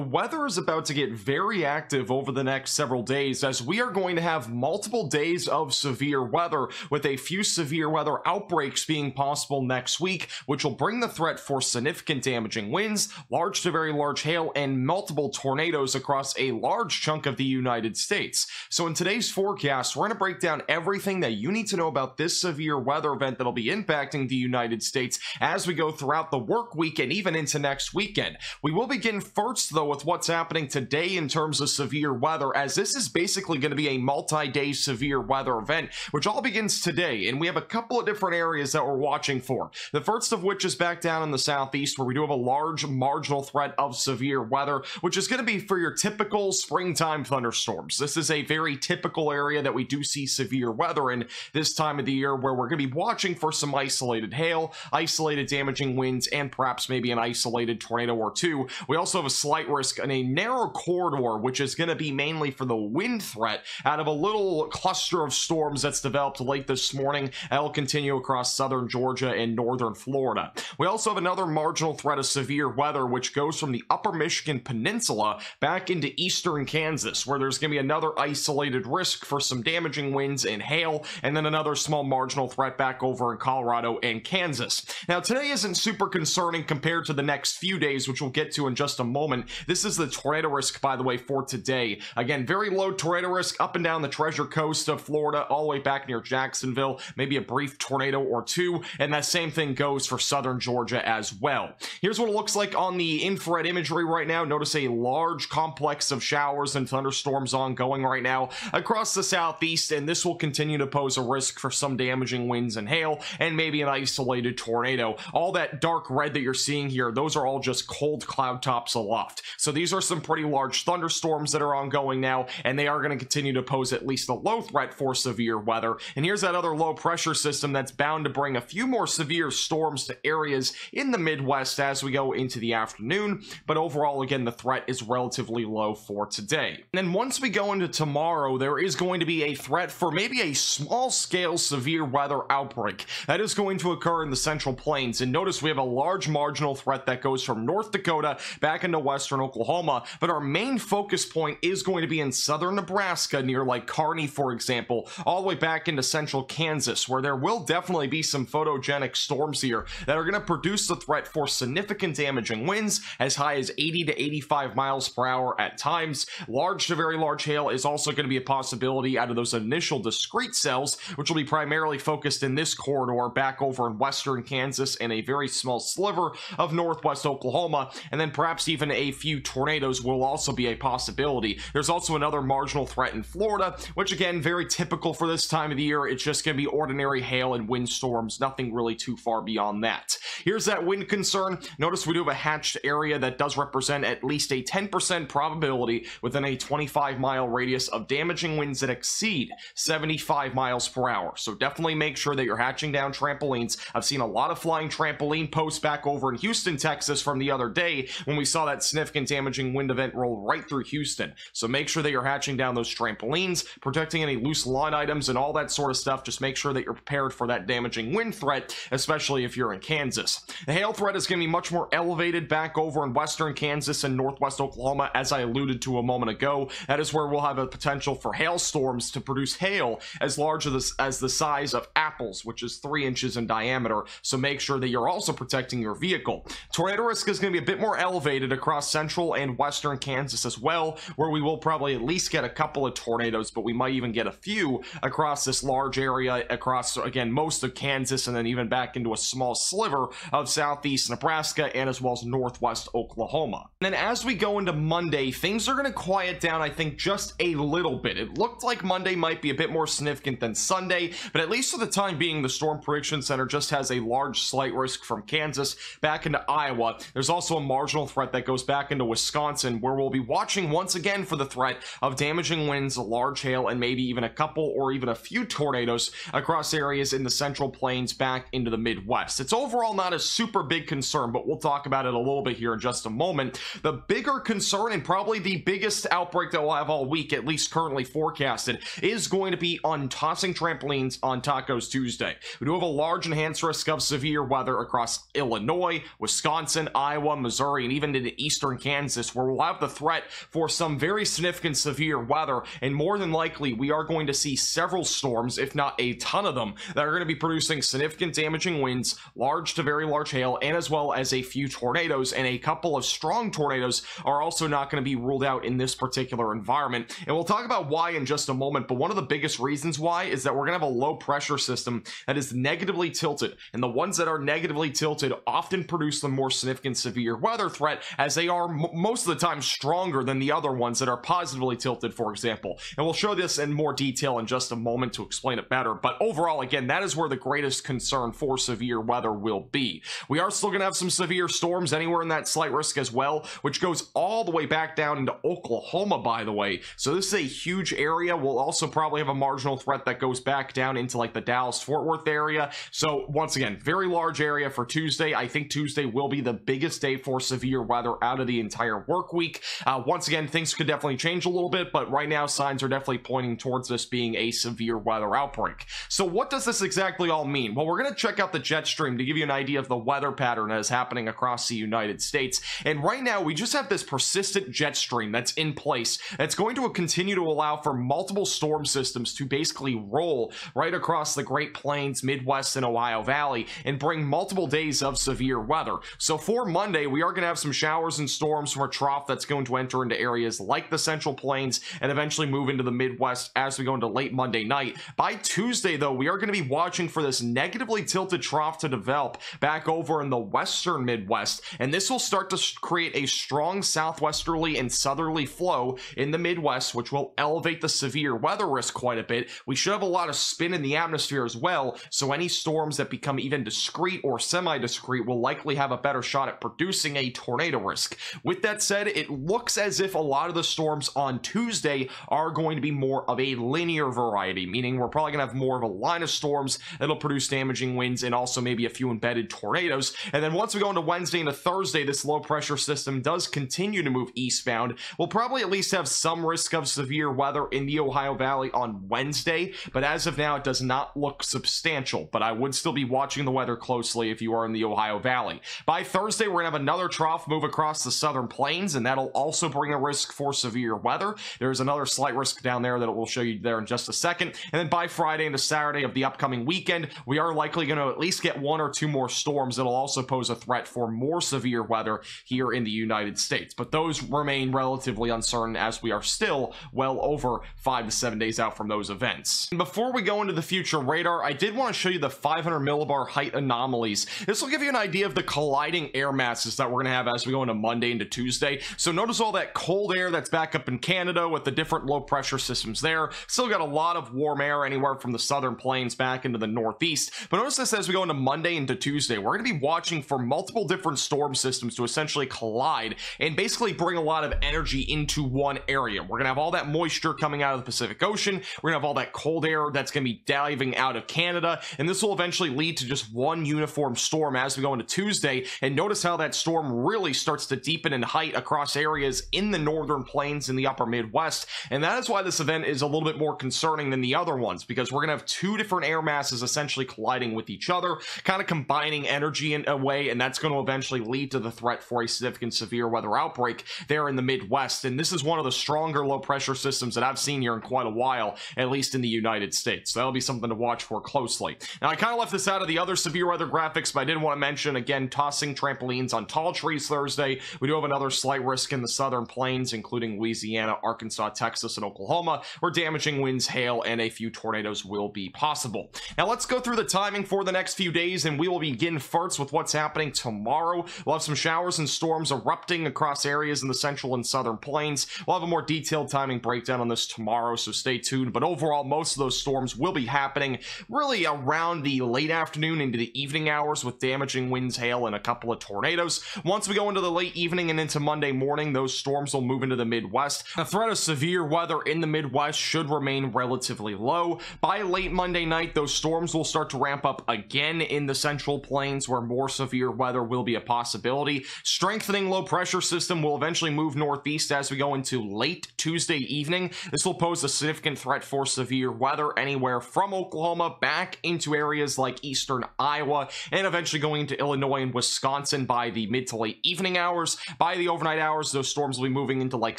The weather is about to get very active over the next several days as we are going to have multiple days of severe weather with a few severe weather outbreaks being possible next week which will bring the threat for significant damaging winds, large to very large hail, and multiple tornadoes across a large chunk of the United States. So in today's forecast we're going to break down everything that you need to know about this severe weather event that'll be impacting the United States as we go throughout the work week and even into next weekend. We will begin first though with what's happening today in terms of severe weather, as this is basically going to be a multi-day severe weather event, which all begins today, and we have a couple of different areas that we're watching for. The first of which is back down in the southeast, where we do have a large marginal threat of severe weather, which is going to be for your typical springtime thunderstorms. This is a very typical area that we do see severe weather in this time of the year, where we're going to be watching for some isolated hail, isolated damaging winds, and perhaps maybe an isolated tornado or two. We also have a slight risk in a narrow corridor, which is going to be mainly for the wind threat out of a little cluster of storms that's developed late this morning. That'll continue across southern Georgia and northern Florida. We also have another marginal threat of severe weather, which goes from the upper Michigan Peninsula back into eastern Kansas, where there's going to be another isolated risk for some damaging winds and hail, and then another small marginal threat back over in Colorado and Kansas. Now, today isn't super concerning compared to the next few days, which we'll get to in just a moment. This is the tornado risk, by the way, for today. Again, very low tornado risk up and down the Treasure Coast of Florida, all the way back near Jacksonville, maybe a brief tornado or two, and that same thing goes for southern Georgia as well. Here's what it looks like on the infrared imagery right now. Notice a large complex of showers and thunderstorms ongoing right now across the southeast, and this will continue to pose a risk for some damaging winds and hail, and maybe an isolated tornado. All that dark red that you're seeing here, those are all just cold cloud tops aloft. So these are some pretty large thunderstorms that are ongoing now, and they are going to continue to pose at least a low threat for severe weather. And here's that other low pressure system that's bound to bring a few more severe storms to areas in the Midwest as we go into the afternoon. But overall, again, the threat is relatively low for today. And then once we go into tomorrow, there is going to be a threat for maybe a small scale severe weather outbreak that is going to occur in the central plains. And notice we have a large marginal threat that goes from North Dakota back into western Oklahoma but our main focus point is going to be in southern Nebraska near like Kearney, for example, all the way back into central Kansas, where there will definitely be some photogenic storms here that are going to produce the threat for significant damaging winds as high as 80 to 85 miles per hour at times. Large to very large hail is also going to be a possibility out of those initial discrete cells, which will be primarily focused in this corridor back over in western Kansas and a very small sliver of northwest Oklahoma, and then perhaps even a few tornadoes will also be a possibility. There's also another marginal threat in Florida, which again, very typical for this time of the year. It's just going to be ordinary hail and windstorms, nothing really too far beyond that. Here's that wind concern. Notice we do have a hatched area that does represent at least a 10% probability within a 25 mile radius of damaging winds that exceed 75 miles per hour. So definitely make sure that you're hatching down trampolines. I've seen a lot of flying trampoline posts back over in Houston, Texas from the other day when we saw that significant damaging wind event roll right through Houston. So make sure that you're hatching down those trampolines, protecting any loose lawn items and all that sort of stuff. Just make sure that you're prepared for that damaging wind threat, especially if you're in Kansas. The hail threat is going to be much more elevated back over in western Kansas and northwest Oklahoma, as I alluded to a moment ago. That is where we'll have a potential for hailstorms to produce hail as large as, as the size of apples, which is three inches in diameter. So make sure that you're also protecting your vehicle. Tornado risk is going to be a bit more elevated across central and western Kansas as well, where we will probably at least get a couple of tornadoes, but we might even get a few across this large area, across, again, most of Kansas, and then even back into a small sliver of southeast Nebraska and as well as northwest Oklahoma. And then as we go into Monday, things are going to quiet down, I think, just a little bit. It looked like Monday might be a bit more significant than Sunday, but at least for the time being, the Storm Prediction Center just has a large slight risk from Kansas back into Iowa. There's also a marginal threat that goes back into Wisconsin, where we'll be watching once again for the threat of damaging winds, large hail, and maybe even a couple or even a few tornadoes across areas in the central plains back into the Midwest. It's overall not a super big concern, but we'll talk about it a little bit here in just a moment. The bigger concern and probably the biggest outbreak that we'll have all week, at least currently forecasted, is going to be on tossing trampolines on Tacos Tuesday. We do have a large enhanced risk of severe weather across Illinois, Wisconsin, Iowa, Missouri, and even into the eastern Kansas, where we'll have the threat for some very significant severe weather. And more than likely, we are going to see several storms, if not a ton of them, that are going to be producing significant damaging winds, large to very large hail, and as well as a few tornadoes. And a couple of strong tornadoes are also not going to be ruled out in this particular environment. And we'll talk about why in just a moment. But one of the biggest reasons why is that we're going to have a low pressure system that is negatively tilted. And the ones that are negatively tilted often produce the more significant severe weather threat as they are most of the time stronger than the other ones that are positively tilted, for example. And we'll show this in more detail in just a moment to explain it better. But overall, again, that is where the greatest concern for severe weather will be. We are still going to have some severe storms anywhere in that slight risk as well, which goes all the way back down into Oklahoma, by the way. So this is a huge area. We'll also probably have a marginal threat that goes back down into like the Dallas Fort Worth area. So once again, very large area for Tuesday. I think Tuesday will be the biggest day for severe weather out of the entire work week. Uh, once again, things could definitely change a little bit, but right now signs are definitely pointing towards this being a severe weather outbreak. So what does this exactly all mean? Well, we're going to check out the jet stream to give you an idea of the weather pattern that is happening across the United States. And right now, we just have this persistent jet stream that's in place that's going to continue to allow for multiple storm systems to basically roll right across the Great Plains, Midwest, and Ohio Valley and bring multiple days of severe weather. So for Monday, we are going to have some showers and storms from a trough that's going to enter into areas like the Central Plains and eventually move into the Midwest as we go into late Monday night. By Tuesday, though, we are going to be watching for this negatively tilted trough to develop back over in the western Midwest, and this will start to create a strong southwesterly and southerly flow in the Midwest, which will elevate the severe weather risk quite a bit. We should have a lot of spin in the atmosphere as well, so any storms that become even discrete or semi-discrete will likely have a better shot at producing a tornado risk. With that said, it looks as if a lot of the storms on Tuesday are going to be more of a linear variety, meaning we're probably going to have more of a line of storms that'll produce damaging winds and also maybe a few embedded tornadoes. And then once we go into Wednesday into Thursday, this low pressure system does continue to move eastbound. We'll probably at least have some risk of severe weather in the Ohio Valley on Wednesday, but as of now, it does not look substantial. But I would still be watching the weather closely if you are in the Ohio Valley. By Thursday, we're going to have another trough move across the southern plains, and that'll also bring a risk for severe weather. There's another slight risk down there that we'll show you there in just a second. And then by Friday into Saturday of the upcoming weekend, we are likely going to at least get one or two more storms that'll also pose a threat for more severe weather here in the United States. But those remain relatively uncertain as we are still well over five to seven days out from those events. And before we go into the future radar, I did want to show you the 500 millibar height anomalies. This will give you an idea of the colliding air masses that we're going to have as we go into Monday into Tuesday. So notice all that cold air that's back up in Canada with the different low pressure systems there. Still got a lot of warm air anywhere from the southern plains back into the northeast. But notice this as we go into Monday into Tuesday. We're going to be watching for multiple different storm systems to essentially collide and basically bring a lot of energy into one area. We're going to have all that moisture coming out of the Pacific Ocean. We're going to have all that cold air that's going to be diving out of Canada. And this will eventually lead to just one uniform storm as we go into Tuesday. And notice how that storm really starts to deepen in height across areas in the northern plains in the upper Midwest. And that is why this event is a little bit more concerning than the other ones because we're going to have two different air masses essentially colliding with each other, kind of combining energy in a way. And that's going to eventually lead to the threat for a significant severe weather outbreak there in the Midwest. And this is one of the stronger low pressure systems that I've seen here in quite a while, at least in the United States. So that'll be something to watch for closely. Now, I kind of left this out of the other severe weather graphics, but I didn't want to mention again tossing trampolines on tall trees Thursday. We do have another slight risk in the southern plains, including Louisiana, Arkansas, Texas, and Oklahoma, where damaging winds, hail, and a few tornadoes will be possible. Now, let's go through the timing for the next few days, and we will begin first with what's happening tomorrow. We'll have some showers and storms erupting across areas in the central and southern plains. We'll have a more detailed timing breakdown on this tomorrow, so stay tuned. But overall, most of those storms will be happening really around the late afternoon into the evening hours with damaging winds, hail, and a couple of tornadoes. Once we go into the late evening and into Monday morning, those storms will move into the Midwest. The threat of severe weather in the Midwest should remain relatively low. By late Monday night, those storms will start to ramp up again in the central plains where more severe weather will be a possibility. Strengthening low pressure system will eventually move northeast as we go into late Tuesday evening. This will pose a significant threat for severe weather anywhere from Oklahoma back into areas like eastern Iowa and eventually going into Illinois and Wisconsin by the mid to late evening hours. By the overnight hours, those storms will be moving into like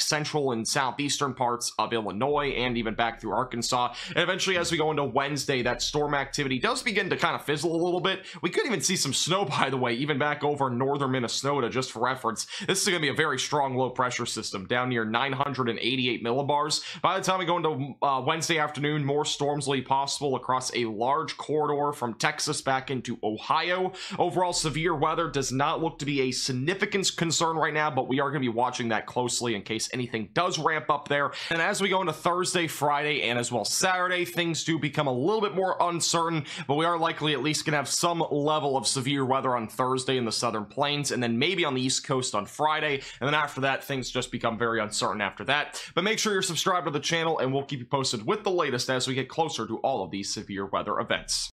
central and southeastern parts of Illinois and even back through Arkansas. And eventually, as we go into Wednesday, that storm activity does begin to kind of fizzle a little bit. We could even see some snow, by the way, even back over northern Minnesota, just for reference. This is going to be a very strong low pressure system down near 988 millibars. By the time we go into uh, Wednesday afternoon, more storms will be possible across a large corridor from Texas back into Ohio. Overall, severe weather does not look to be a significant concern right now, but we are going to be watching that closely in case anything does ramp up there. And as we go into Thursday, Friday, and as well Saturday, things do become a little bit more uncertain, but we are likely at least going to have some level of severe weather on Thursday in the southern plains, and then maybe on the east coast on Friday. And then after that, things just become very uncertain after that. But make sure you're subscribed to the channel, and we'll keep you posted with the latest as we get closer to all of these severe weather events.